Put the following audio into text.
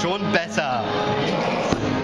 schon besser.